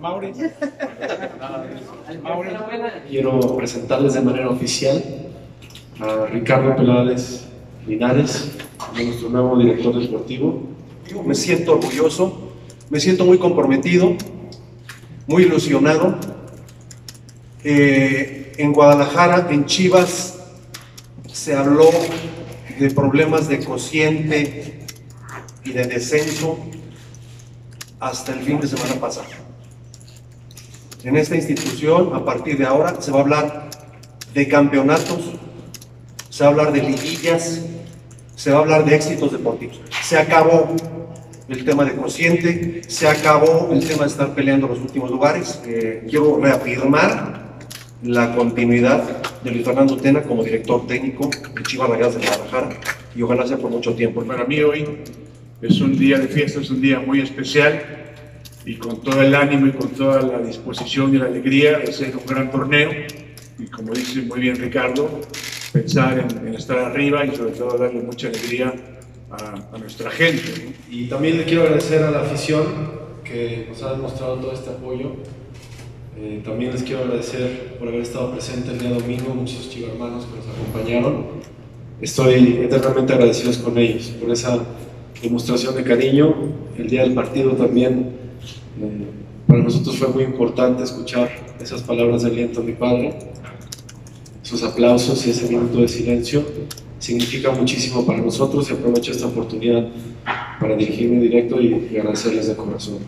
Mauri. Mauri. Quiero presentarles de manera oficial a Ricardo Peláez Linares, nuestro nuevo director deportivo. Me siento orgulloso, me siento muy comprometido, muy ilusionado. Eh, en Guadalajara, en Chivas, se habló de problemas de cociente y de descenso hasta el fin de semana pasado. En esta institución, a partir de ahora, se va a hablar de campeonatos, se va a hablar de liguillas, se va a hablar de éxitos deportivos. Se acabó el tema de cociente, se acabó el tema de estar peleando los últimos lugares. Eh, quiero reafirmar la continuidad de Luis Fernando Tena como director técnico de Chivas Rayadas de Guadalajara y ojalá sea por mucho tiempo. Para mí hoy es un día de fiesta, es un día muy especial y con todo el ánimo y con toda la disposición y la alegría de ser un gran torneo y como dice muy bien Ricardo, pensar en, en estar arriba y sobre todo darle mucha alegría a, a nuestra gente. ¿no? Y también le quiero agradecer a la afición que nos ha demostrado todo este apoyo. Eh, también les quiero agradecer por haber estado presente el día domingo, muchos chivarmanos que nos acompañaron. Estoy eternamente agradecidos con ellos por esa demostración de cariño. El día del partido también para nosotros fue muy importante escuchar esas palabras de aliento mi padre, esos aplausos y ese minuto de silencio. Significa muchísimo para nosotros y aprovecho esta oportunidad para dirigirme directo y agradecerles de corazón.